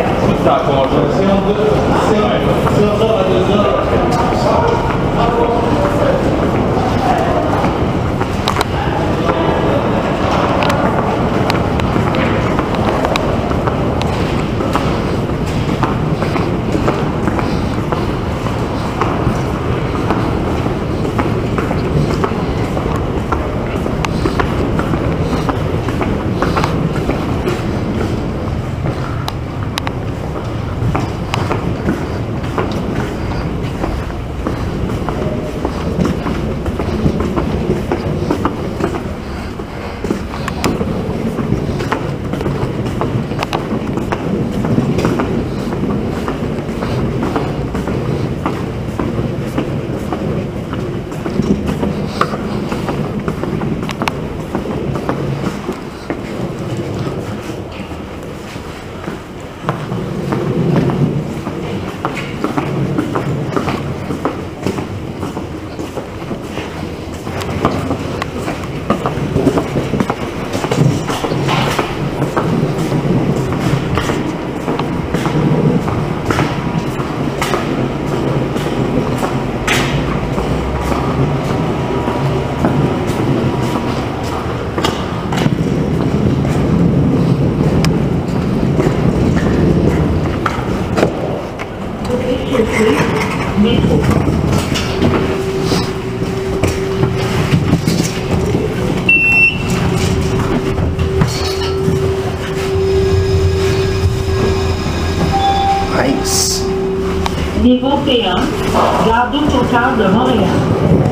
está com a sendo, sendo, sendo, sendo, Nice. Niveau P1, gare de Montréal.